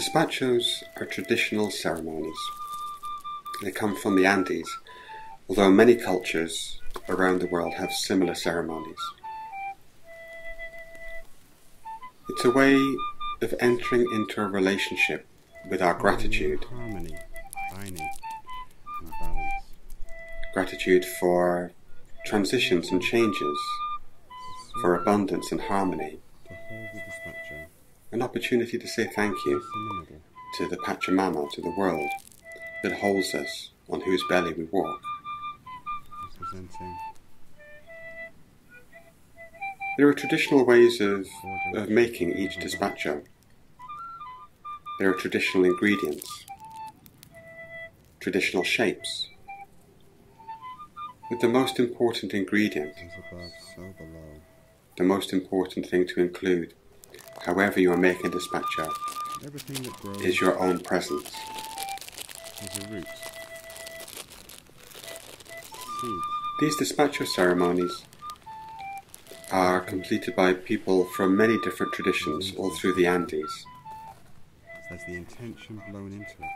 Despachos are traditional ceremonies. They come from the Andes, although many cultures around the world have similar ceremonies. It's a way of entering into a relationship with our gratitude. Harmony. Gratitude for transitions and changes, for abundance and harmony. An opportunity to say thank you to the Pachamama, to the world that holds us, on whose belly we walk. There are traditional ways of, of making each despacho. There are traditional ingredients, traditional shapes. But the most important ingredient, the most important thing to include, however you are making Everything that grows is your own presence. root. Hmm. These despacho ceremonies are completed by people from many different traditions hmm. all through the Andes. has the intention blown into it.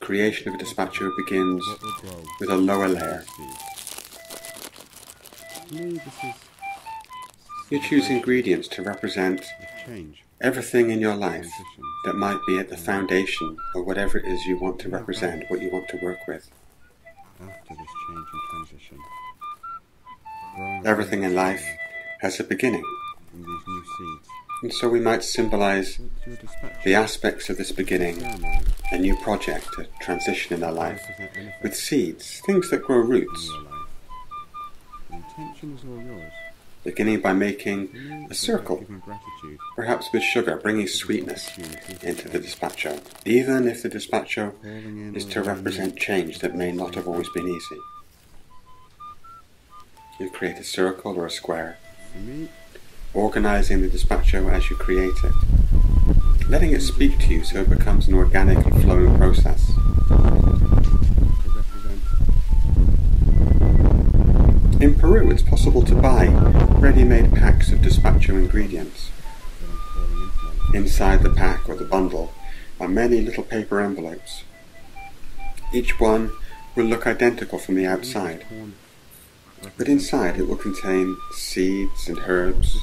Creation of a despacho begins What will grow? with a lower layer. You choose ingredients to represent everything in your life that might be at the foundation of whatever it is you want to represent, what you want to work with. after this change and transition. Everything in life has a beginning, from these new seeds. and so we might symbolize Put to a dispatch the aspects of this beginning, a new project, a transition in our life, with seeds, things that grow roots. The intention is all yours. Beginning by making a circle, Giving gratitude. perhaps with sugar, bringing sweetness into the despacho, even if the despacho is to represent change that may not have always been easy. You create a circle or a square, organizing the despacho as you create it, letting it speak to you so it becomes an organic and flowing process. In Peru, it's possible to buy ready made packs of despacho ingredients. Inside the pack or the bundle are many little paper envelopes. Each one will look identical from the outside, but inside it will contain seeds and herbs,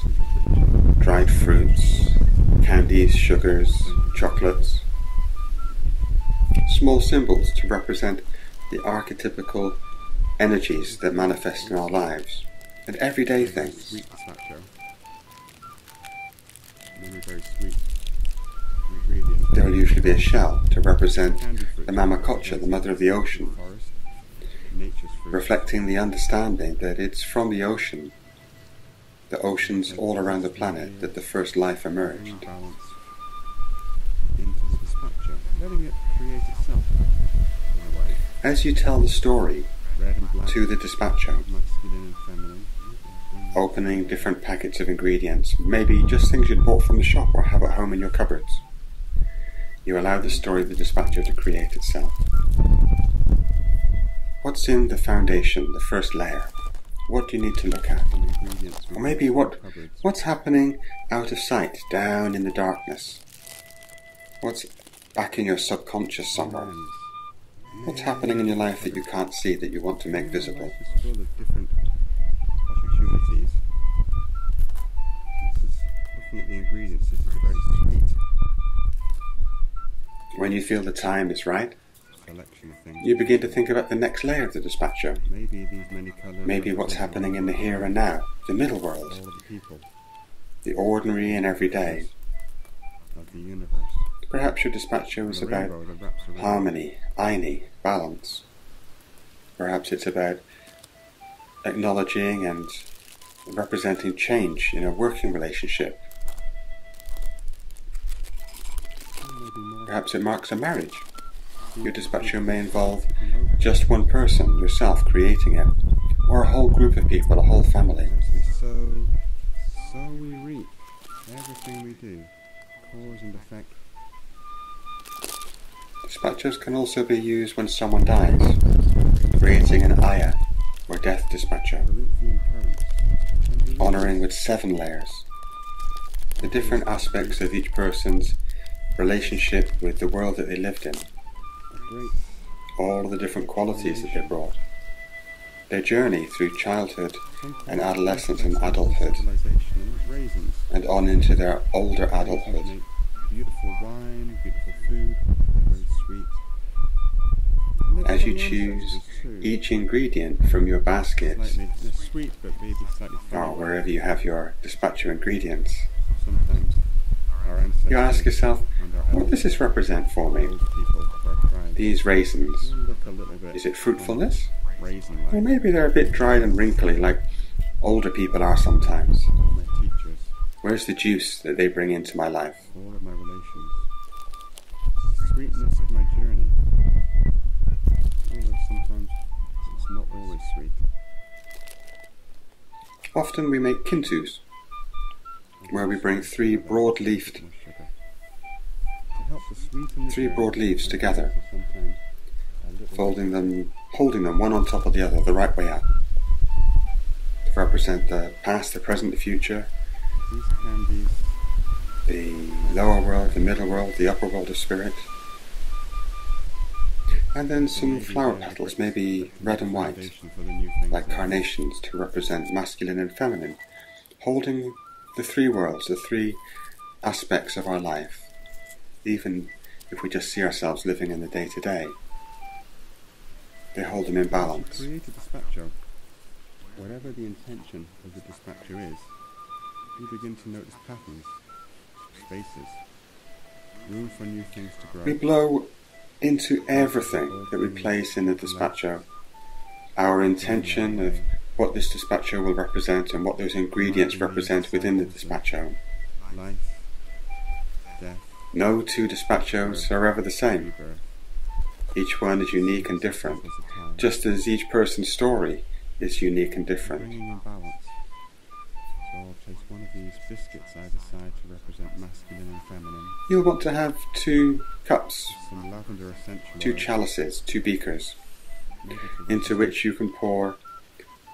dried fruits, candies, sugars, chocolates. Small symbols to represent the archetypical energies that manifest in our lives, and everyday things. Sweet despacho. Many very sweet. There will usually be a shell to represent the mamacocha, the mother of the ocean, Forest. Nature's fruit. reflecting the understanding that it's from the ocean, the oceans all around the planet, that the first life emerged. balance into the despacho. Letting it create itself. In a way. As you tell the story Red and black. to the despacho, Masculine and feminine. Opening different packets of ingredients, maybe just things you'd bought from the shop or have at home in your cupboards. You allow the story of the despacho to create itself. What's in the foundation, the first layer? What do you need to look at? Or maybe what what's happening out of sight, down in the darkness? What's back in your subconscious somewhere? What's happening in your life that you can't see that you want to make visible? Looking at the ingredients. This is a very sweet When you feel the time is right, selection of things. you begin to think about the next layer of the despacho. Maybe these many. Maybe what's happening in the here and now, the middle world, the the ordinary and everyday. of the universe. Perhaps your despacho is The about rainbow that wraps around harmony, ayni, balance. Perhaps it's about acknowledging and representing change in a working relationship. Perhaps it marks a marriage. Your despacho may involve just one person, yourself, creating it, or a whole group of people, a whole family. Sow, so we reap. Everything we do, cause and effect. Despachos can also be used when someone dies, creating an ayah, or death despacho, Corinthian currents. can be honouring with seven layers. the different aspects of each person's relationship with the world that they lived in, great all the different qualities that they brought, their journey through childhood and adolescence and adulthood, and it was raisins. and on into their older adulthood. beautiful wine, beautiful food, very sweet. As you choose else is too. each ingredient from your basket, slightly they're sweet, but maybe slightly or wherever you have your despacho ingredients, Sometimes our ancestors you ask yourself, what does this represent for me? old people of our tribe These raisins. they look a little bit Is it fruitfulness? Or maybe they're a bit dried and wrinkly, like older people are sometimes. All my teachers, Where's the juice that they bring into my life? all of my relations, sweetness of my journey. Although sometimes it's not always sweet. Often we make kintus, where we bring three broad-leafed, three broad leaves together, folding them, holding them one on top of the other, the right way up, to represent the past, the present, the future, the lower world, the middle world, the upper world of spirit. And then some flower petals, maybe red and white, like carnations to represent masculine and feminine, holding the three worlds, the three aspects of our life, even if we just see ourselves living in the day to day. They hold them in As you balance. create a despacho, whatever the intention of the despacho is, you begin to notice patterns, spaces, room for new things to grow. We blow into everything that we place in the despacho our intention of what this despacho will represent and what those ingredients represent within the despacho. No two despachos are ever the same. Each one is unique and different, There's a time. just as each person's story is unique and different. Bringing in balance. So I'll place one of these biscuits either side to represent masculine and feminine. You'll want to have two cups, Some lavender essential two chalices, two beakers, into which you can pour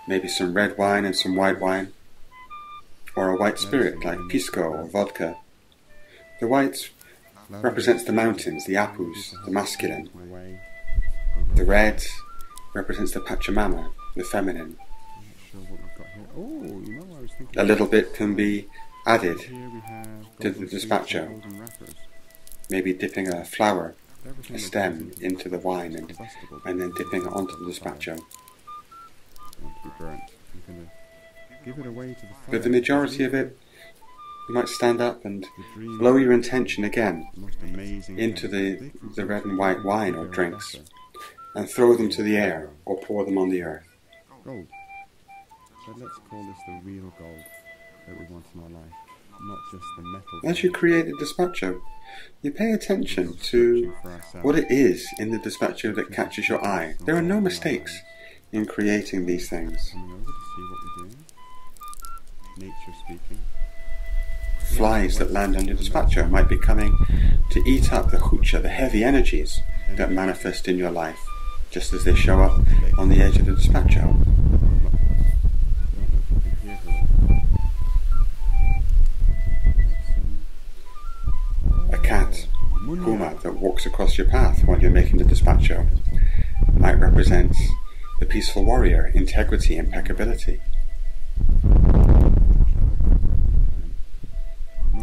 maybe some red wine and some white wine, or a white spirit like pisco or vodka. The white represents the mountains, the apus, the masculine. The red represents the Pachamama, the feminine. A little bit can be added, to the wrappers. maybe dipping a flower, a stem into the wine and, and then dipping it onto the fire. Want to be burnt. I'm gonna give it away to the fire. But the majority of it, you might stand up and blow your intention again the most amazing into the- the red and white wine or drinks. and throw them to the air or pour them on the earth. Gold. So let's call this the real gold that we want in our life, not just the metal. As you create a despacho, you pay attention to what it is in the despacho that catches your eye. There are no mistakes in creating these things. Coming over to see what we're doing. Nature speaking. Flies that land under the despacho might be coming to eat up the hucha, the heavy energies that manifest in your life, just as they show up on the edge of the despacho. Don't know if you can hear her. A cat, oh, puma, that walks across your path while you're making the despacho might represent the peaceful warrior, integrity, impeccability.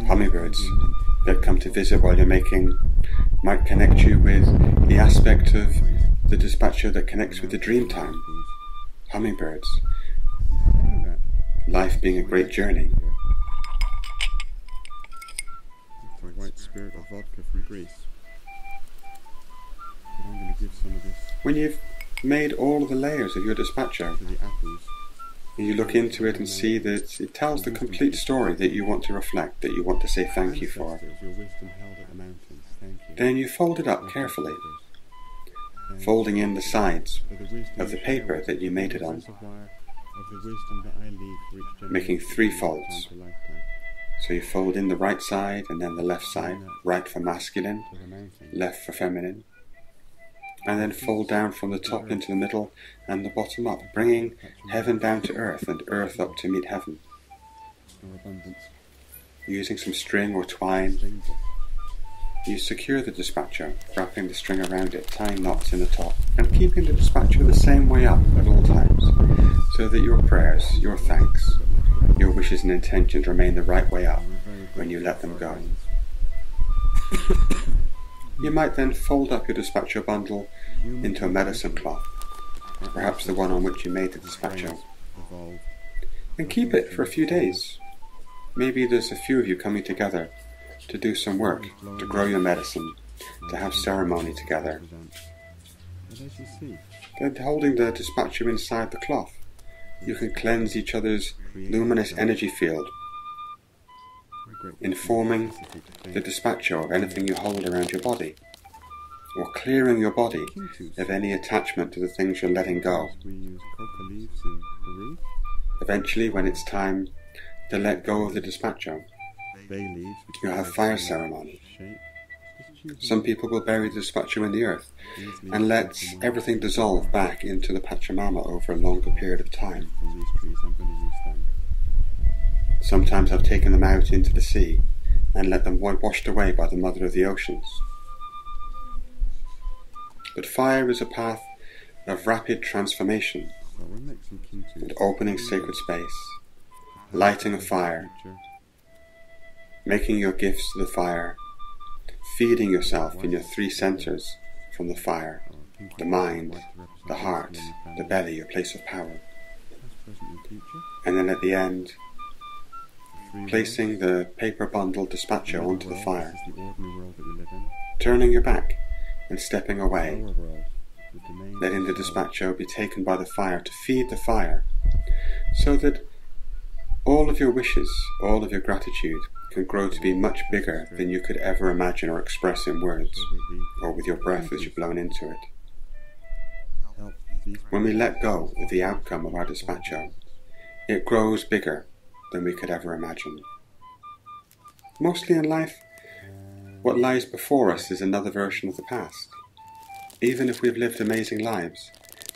Hummingbirds that come to visit while you're making might connect you with the aspect of the despacho that connects with the dream time. Hummingbirds, life being a great journey. White spirit of vodka from Greece. But I'm going to give some of this When you've made all of the layers of your despacho, the and you look into it and see that it tells the complete story that you want to reflect, that you want to say thank you for, your wisdom held at the mountains. Then you fold it up carefully, folding in the sides For the wisdom of the paper that you made it on. reservoir Of the wisdom that I leave for each Making three folds. lifetime to lifetime. So you fold in the right side and then the left side, right for masculine, To the mountains. left for feminine, and then fold down from the top into the middle and the bottom up, bringing heaven down to earth and earth up to meet heaven. Using some string or twine, you secure the despacho, wrapping the string around it, tying knots in the top, and keeping the despacho the same way up at all times, so that your prayers, your thanks, your wishes and intentions remain the right way up when you let them go. You might then fold up your despacho bundle into a medicine cloth, perhaps the one on which you made the despacho, and keep it for a few days. Maybe there's a few of you coming together to do some work, to grow your medicine, to have ceremony together, then holding the despacho inside the cloth. You can cleanse each other's luminous energy field, informing the despacho of anything you hold around your body, or clearing your body of any attachment to the things you're letting go. Eventually, when it's time to let go of the despacho, you have fire ceremony. Some people will bury the despacho in the earth and let everything dissolve back into the Pachamama over a longer period of time. Sometimes I've taken them out into the sea and let them wa- washed away by the mother of the oceans. But fire is a path of rapid transformation and opening sacred space, lighting a fire, making your gifts to the fire, feeding yourself in your three centers from the fire the mind, the heart, the belly, your place of power. and then at the end, placing the paper bundle despacho onto the fire, This is the ordinary world that we live in. turning your back and stepping away, Our world, the domain letting the despacho be taken by the fire to feed the fire, so that all of your wishes, all of your gratitude can grow to be much bigger than you could ever imagine or express in words, So that we or with your breath as you've blown into it. When we let go of the outcome of our despacho, it grows bigger than we could ever imagine. Mostly in life, what lies before us is another version of the past. Even if we've lived amazing lives,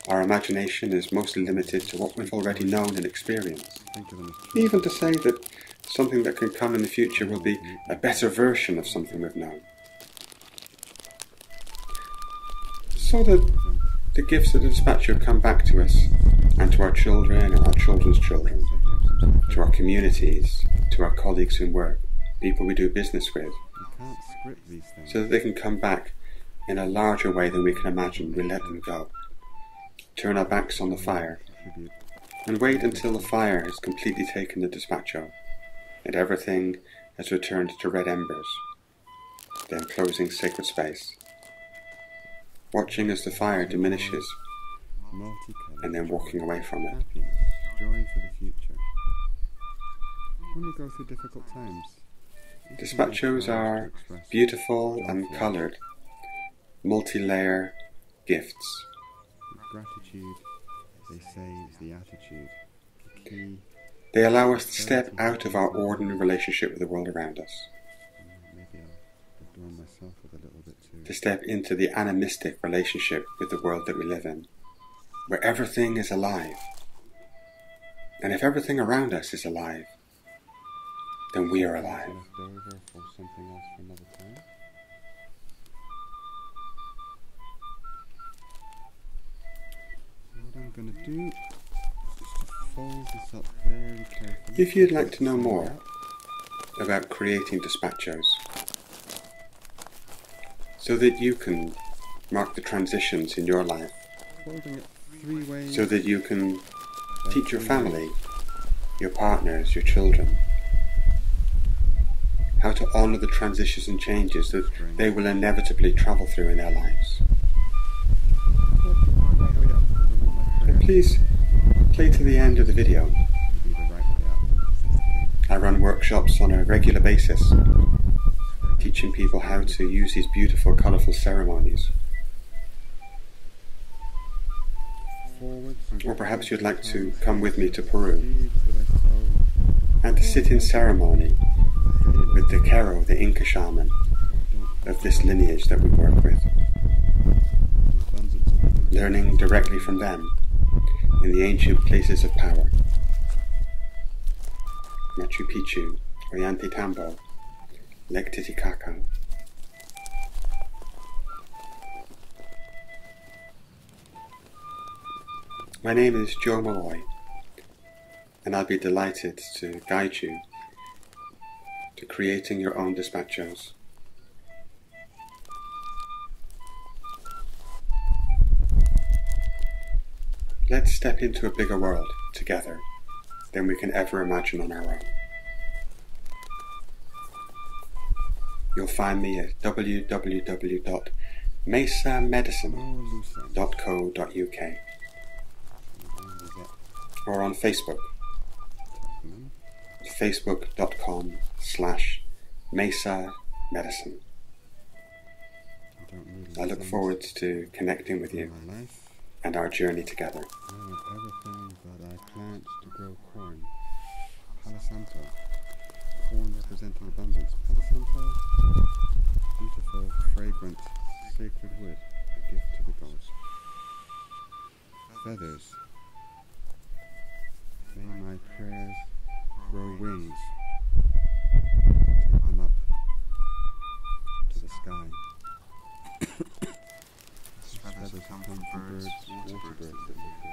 our imagination is mostly limited to what we've already known and experienced. think of them as truth. Even to say that something that can come in the future will be a better version of something we've known. So that the gifts of the despacho come back to us and to our children and our children's children, to our communities, to our colleagues in work, people we do business with, so that they can come back in a larger way than we can imagine. We let them go. Turn our backs on the fire and wait until the fire has completely taken the despacho and everything has returned to red embers. Then closing sacred space. Watching as the fire diminishes and then walking away from it. Joy for the future. When we go through difficult times. it is Despachos important to are beautiful and coloured, multi layer gifts. Gratitude, they say, is the attitude. The. They allow us to step out of our ordinary relationship with the world around us, mm, Maybe I'll adorn myself with a little bit too. to step into the animistic relationship with the world that we live in, where everything is alive. And if everything around us is alive, then we are alive. Left over for something else for another time. What I'm going to do is to fold this up very carefully. If you'd like to know more about creating despachos, so that you can mark the transitions in your life, Folding it three ways. so that you can teach your family, your partners, your children, how to honour the transitions and changes that they will inevitably travel through in their lives. And please play to the end of the video. I run workshops on a regular basis, teaching people how to use these beautiful, colourful ceremonies. Or perhaps you'd like to come with me to Peru and to sit in ceremony with the Qero, the Inca shaman of this lineage that we work with, learning directly from them in the ancient places of power. Machu Picchu, Oyanti Tambo, Lake Titicaca. My name is Joe Molloy, and I'll be delighted to guide you to creating your own despachos. Let's step into a bigger world together than we can ever imagine on our own. You'll find me at www.mesamedicine.co.uk or on Facebook, facebook.com slash Mesa Medicine. I look forward to connecting with you and our journey together. Everything that I plant to grow corn. Palo Santo. Corn representing abundance. Palo Santo. Beautiful, fragrant, sacred wood. A gift to the gods. Feathers. May my prayers grow wings. I'm up to the sky. Feathers come from birds, water birds that live.